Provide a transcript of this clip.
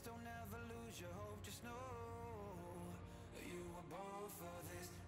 don't ever lose your hope, just know You were born for this.